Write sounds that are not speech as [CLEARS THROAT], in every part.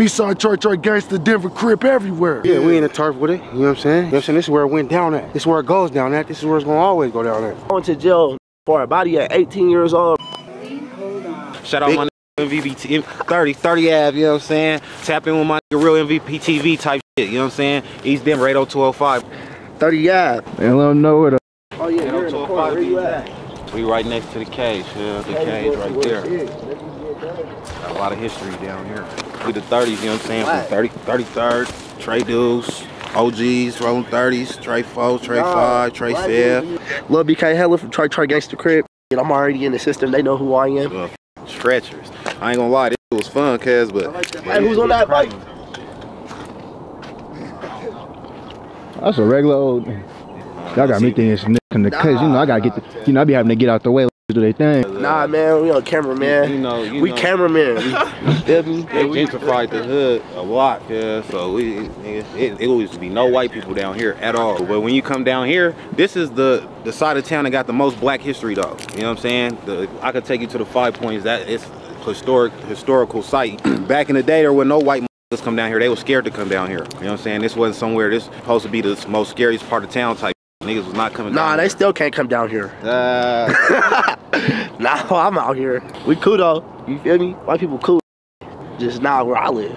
Eastside Church, Detroit gangster, Denver Crip everywhere. Yeah, we in the turf with it. You know what I'm saying? You know what I'm saying? This is where it went down at. This is where it goes down at. This is where it's gonna always go down at. I went to jail for a body at 18 years old. Shout out my MVP team, 30, 30 Ave, you know what I'm saying? Tap in with my nigga, real MVP TV type shit, you know what I'm saying? East Denver 80205. 30 yeah. Man, let them know where the Oh yeah, you're in the corner. Where you at? We right next to the cage, yeah, the cage right there. Got a lot of history down here. We the 30s, you know what I'm saying? From 30, 33rd, Trey Dudes, OGs, rolling 30s, Trey 4, Trey 5, Trey 7. Lil BK Hella from Troy Troy Gangster Crib. And I'm already in the system. They know who I am. Stretchers. I ain't gonna lie, this was fun, cuz, but. Hey, who's on that bike? That's a regular old. Y'all got me thinking some niggas in the case. You know, I gotta get the, you know, I be having to get out the way to do their thing. Nah, man, we on cameraman. You know, you we know. cameraman. [LAUGHS] You feel me? They gentrified the hood a lot, yeah. So we, it, it, it used to be no white people down here at all. But when you come down here, this is the the side of town that got the most black history, though. You know what I'm saying? The, I could take you to the five points. That it's historic historical site. [CLEARS THROAT] Back in the day, there were no white motherfuckers come down here. They were scared to come down here. You know what I'm saying? This wasn't somewhere. This supposed to be the most scariest part of town type. Niggas was not coming. Nah, down they here. still can't come down here. Uh, [LAUGHS] Nah, I'm out here. We cool though. You feel me? White people cool. Just not where I live.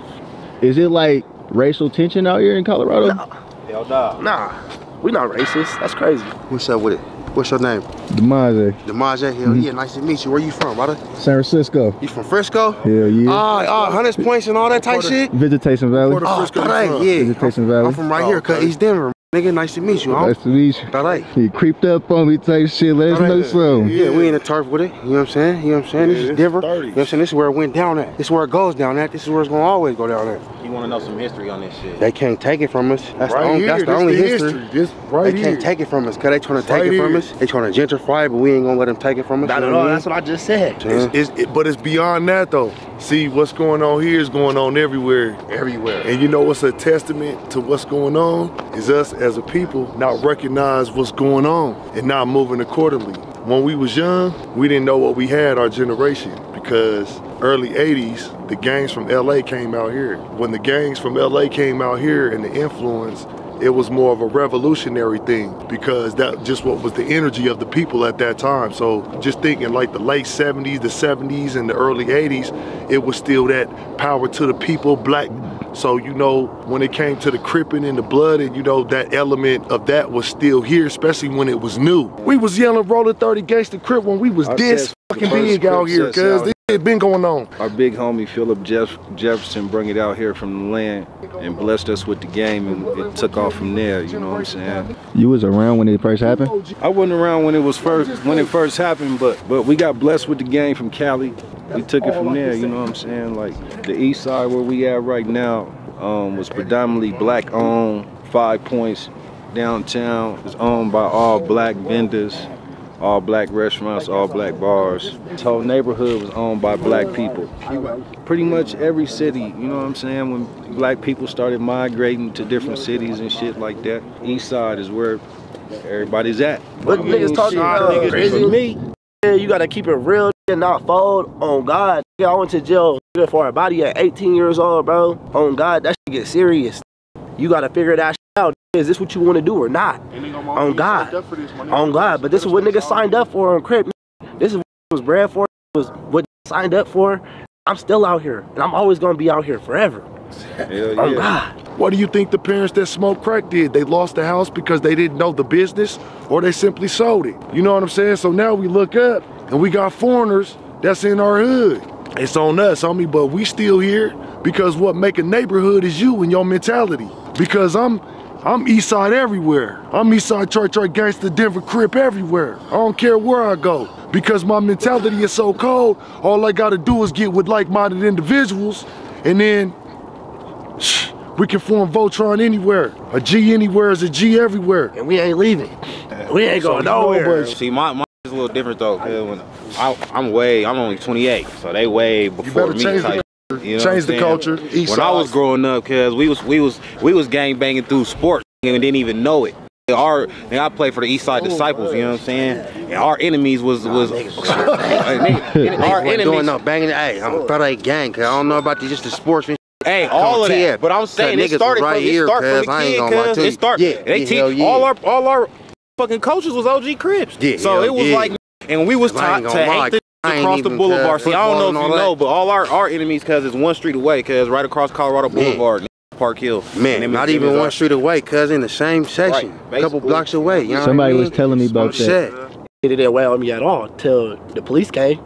Is it like racial tension out here in Colorado? hell no. Nah, we not racist. That's crazy. What's up with it? What's your name? Demaze, Demaje? Hell yeah, nice to meet you. Where you from, brother? San Francisco. You from Frisco? Hell yeah. Ah, ah, Hunters Points and all that type shit? Visitation Valley. Oh, Frisco right, from? yeah. Visitation Valley. I'm from right Oh, here, cause okay. East Denver. Nigga, nice to meet you, huh? Nice to meet you. All right. He creeped up on me type shit. Let us Alright. know something. Yeah, we in the turf with it. You know what I'm saying? You know what I'm saying? This is this Denver. is You know what I'm saying? This is where it went down at. This is where it goes down at. This is where it's gonna always go down at. You want to know some history on this shit? They can't take it from us. That's Right the only, here, that's the only the history. This right They here. can't take it from us, cause they trying to take Right it from here. us. They trying to gentrify it, but we ain't gonna let them take it from us. Not at all. That's what I just said. It's, it's, it, but it's beyond that though. See, what's going on here is going on everywhere. everywhere. And you know what's a testament to what's going on is us as a people not recognize what's going on and not moving accordingly. When we was young, we didn't know what we had our generation because early 80s, the gangs from LA came out here. When the gangs from LA came out here and the influence, it was more of a revolutionary thing because that just what was the energy of the people at that time. So just thinking like the late 70s, the 70s, and the early 80s, it was still that power to the people, black. So you know when it came to the cripping and the blood, and you know that element of that was still here, especially when it was new. We was yelling rolling 30 gangster crip when we was Our this fucking big out here, sets cause out this shit been going on. Our big homie Philip Jeff- Jefferson bring it out here from the land and blessed us with the game and it took off from there, you know what I'm saying? You was around when it first happened? I wasn't around when it was first when it first happened, but but we got blessed with the game from Cali. We took it from there, you know what I'm saying? Like the east side where we at right now um, was predominantly black owned, five points downtown was owned by all black vendors, all black restaurants, all black bars. This whole neighborhood was owned by black people. Pretty much every city, you know what I'm saying? When black people started migrating to different cities and shit like that, east side is where everybody's at. What niggas talking about? Niggas Crazy? me. Yeah, you gotta keep it real and not fold. On God, I went to jail for a body at 18 years old, bro. On God, that shit get serious. You gotta figure that shit out. Is this what you want to do or not? On God, on God. But this is what niggas signed up for on Crip. This is what was bred for. Was what signed up for. I'm still out here, and I'm always gonna be out here forever. [LAUGHS] Hell On yeah. God. What do you think the parents that smoked crack did? They lost the house because they didn't know the business or they simply sold it. You know what I'm saying? So now we look up and we got foreigners that's in our hood. It's on us, homie, but we still here because what make a neighborhood is you and your mentality. Because I'm I'm east side everywhere. I'm east side church church gangster Denver Crip everywhere. I don't care where I go. Because my mentality is so cold, all I gotta do is get with like-minded individuals and then we can form Voltron anywhere. A G anywhere is a G everywhere. And we ain't leaving. We ain't going So, you nowhere. See, my, my is a little different though. Cause I, I'm way, I'm only 28, so they way before better me. Change the you know change the culture, east when I was growing up, cause we was we was we was gang banging through sports and didn't even know it. Our, and I played for the East Side oh, Disciples, you know what I'm saying? And our enemies was was [LAUGHS] [LAUGHS] our Niggas wasn't doing enemies. no banging. Hey, I'm a 38 gang, cause I don't know about the, just the sports Hey, all of that. But I'm saying it started right from, here, start cuz, from I the ain't gonna lie cuz. to you. It start. Yeah, they teach yeah. all our all our fucking coaches was OG Crips. Yeah, so it was yeah. like, and we was I taught ain't to hate the I ain't across the boulevard. cuz, See, I don't know if you and all know, but all our our enemies, cuz is one street away, cuz right across Colorado Man. Boulevard, Park Hill. Man, not them even one street away, cuz in the same section, Right, a couple blocks away. You know Somebody what I was mean? telling me about On that. set. It didn't weigh on me at all till the police came.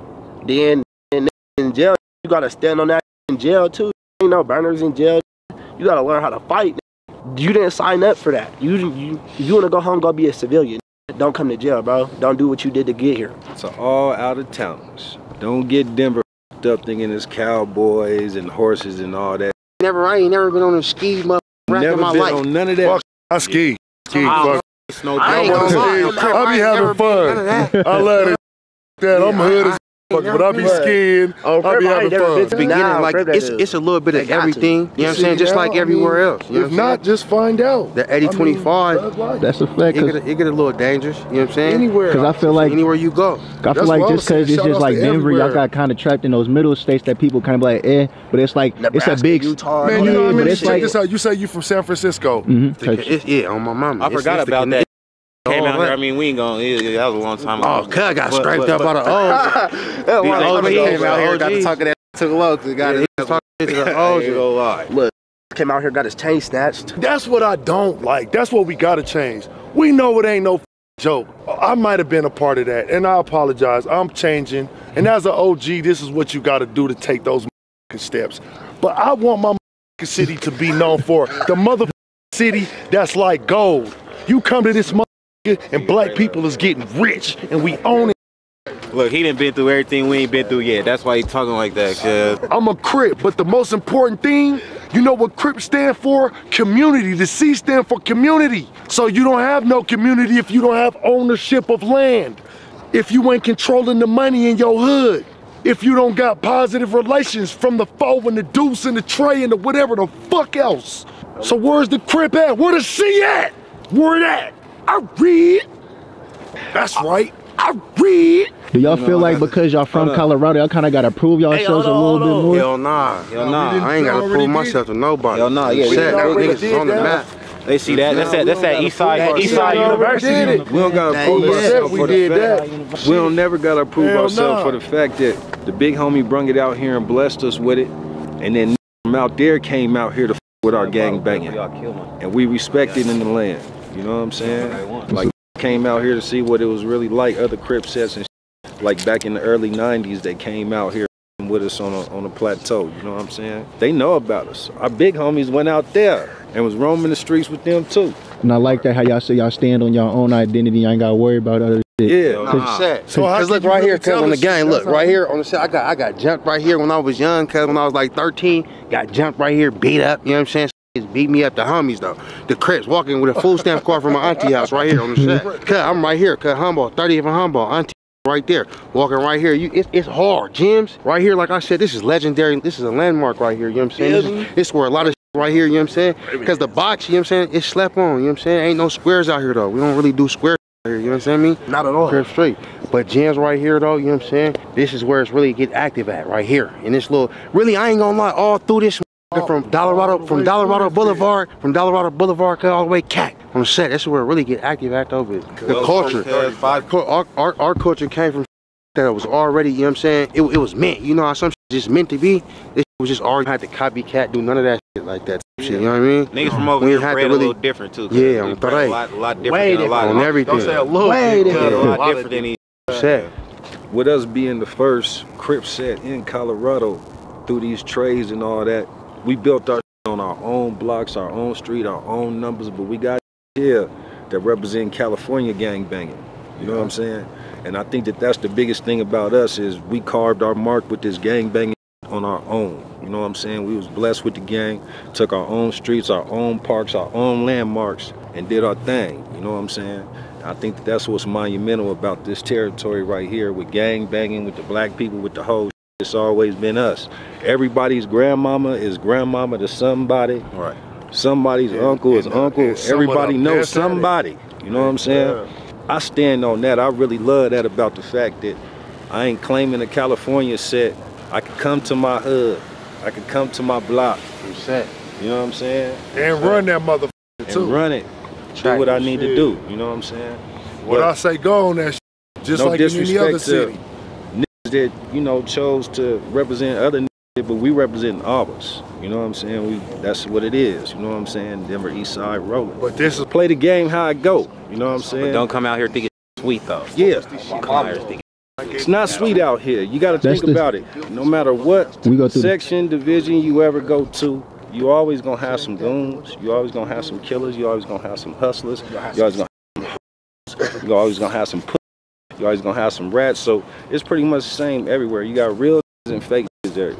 Then in, in jail, you gotta stand on that in jail too. You know, burners in jail. You gotta learn how to fight. You didn't sign up for that. You you you wanna go home, go be a civilian. Don't come to jail, bro. Don't do what you did to get here. So all out of towners, don't get Denver f***ed up thinking it's cowboys and horses and all that. Never, I ain't never been on a ski mother rack Never in my been life. on none of that. Fuck, I ski. Ski, I don't fuck. Snow I ain't I'm gonna gonna lie. say, I'm be having fun. none of that. I love it. That I'm Yeah, hood I- as fuck, but I be But- skiing. Oh, I be having fun. It's beginning, Nah, like it's it's a little bit of everything. You know what I'm saying? Just now, like I everywhere mean, else. You If what not, saying? just find out. The 80-25. I mean, that's life. That's a fact. it Cause, get, it get a little dangerous. You know what I'm saying? Anywhere. Because I feel like Anywhere you go. I feel like just because it's just like to Denver, y'all got kind of trapped in those middle states that people kind of like, eh. But it's like it's a big. Utah, Man, you know what I mean? Check this out. You say you from San Francisco. Mhm, The- touch- it's, yeah, on my mama. I forgot about that. Connect- Came all out here. I mean, we ain't gonna. Yeah, yeah, that was a long time oh, ago. Oh, cuz I got But- scraped but- up by but- the [LAUGHS] O's. These Oh, OGs yeah, came out here, got to OGs. talking that to the low, 'cause it got it. Talking to the [LAUGHS] I O's. ain't gonna lie. Came out here, got his chain snatched. That's what I don't like. That's what we gotta change. We know it ain't no joke. I might have been a part of that, and I apologize. I'm changing. And as an OG, this is what you gotta do to take those steps. But I want my city to be known for the mother city that's like gold. You come to this and black people is getting rich, and we own it. Look, he didn't been through everything we ain't been through yet. That's why he talking like that, cuz. I'm a Crip, but the most important thing, you know what Crip stand for? Community. The C stand for community. So you don't have no community if you don't have ownership of land. If you ain't controlling the money in your hood. If you don't got positive relations from the foe and the deuce and the tray and the whatever the fuck else. So where's the Crip at? Where the C at? Where it at? I read. That's right. I read. Do y'all feel like because y'all from. Colorado, y'all kind of gotta prove yourselves hold a little bit more? Hell nah. Hell nah. didn't- I ain't gotta prove did. myself to nobody. Hell nah, yeah, we Set, niggas is on the map. They see that. That's that. That's that East Side. That East Side University. We don't gotta prove ourselves we for the fact. that. We don't never gotta prove Hell ourselves nah. for the fact that the big homie brung it out here and blessed us with it, and then from out there came out here to f- with our gang banging, and we respected in the land. You know what I'm saying? Like came out here to see what it was really like. Other Crip sets and sh- like back in the early '90s, they came out here with us on a on a plateau. You know what I'm saying? They know about us. Our big homies went out there and was roaming the streets with them too. And I like that how y'all say y'all stand on your own identity. You ain't gotta worry about other shit. Yeah. Nah. Set. So how Cause look right really here, cuz on the us game. Look right here on the set. I got I got jumped right here when I was young. Cuz when I was like 13, got jumped right here, beat up. You know what I'm saying? Beat me up. The homies though, the Crips walking with a full stamp car from my auntie house right here on the set. [LAUGHS] Cut, I'm right here. Cuz Humboldt, 30th and Humboldt, auntie. Right there, walking right here. You, it's, it's hard. Gyms right here, like I said, this is legendary. This is a landmark right here. You know what I'm saying? This is, this is where a lot of right here. You know what I'm saying? Because the box, you know what I'm saying, it's slept on. You know what I'm saying? Ain't no squares out here though. We don't really do squares out here. You know what I'm saying? Me? Not at all. Crib Street. But gyms right here though, you know what I'm saying? This is where it's really get active at, right here. In this little, really, I ain't gonna lie, all through this Oh, from Colorado, from Colorado Boulevard, from Colorado Boulevard all the way cat on set. That's where it really get active at over it. The culture. Our, our, our culture came from that was already, you know what I'm saying? It, it was meant, you know how some shit just meant to be? This was just already had to copycat, do none of that shit like that shit, you know what I mean? Niggas from over We here had to a really- little different too. 'cause Yeah, we on bred Three. a lot, a lot different Way than a lot On of everything. little Way bit, different. cuz. a lot different than these. Set. with us being the first Crip set in Colorado through these trades and all that, we built our on our own blocks, our own street, our own numbers, but we got here that represent California gang banging. You know what I'm saying? And I think that that's the biggest thing about us is we carved our mark with this gang banging on our own. You know what I'm saying? We was blessed with the gang, took our own streets, our own parks, our own landmarks, and did our thing. You know what I'm saying? I think that that's what's monumental about this territory right here with gang banging, with the black people, with the whole. It's always been us. Everybody's grandmama is grandmama to somebody. Right. Somebody's Yeah, uncle is and, uh, uncle. and Everybody knows best at it. somebody. You know what I'm saying? Yeah. I stand on that. I really love that about the fact that I ain't claiming a California set. I can come to my hood I could come to my block. You know what I'm saying? And run that motherfucker And too. run it. Do what I need to do. You know what I'm saying? What But I say, go on that shit, just no like in any other disrespect city. To niggas that, you know, chose to represent other niggas, but we represent ours. You know what I'm saying? We that's what it is. You know what I'm saying? Denver East Side rolling. But this is Play the game how I go. You know what I'm saying? But don't come out here thinking sweet though. Yeah. Come out here thinking. It's not sweet out here. You got to think the- about it. No matter what We go section, division you ever go to, you always gonna have some goons. You always gonna have some killers. You always gonna have some hustlers. You always gonna you always gonna have some pussies. You always gonna have some rats. So it's pretty much the same everywhere. You got real and fake there.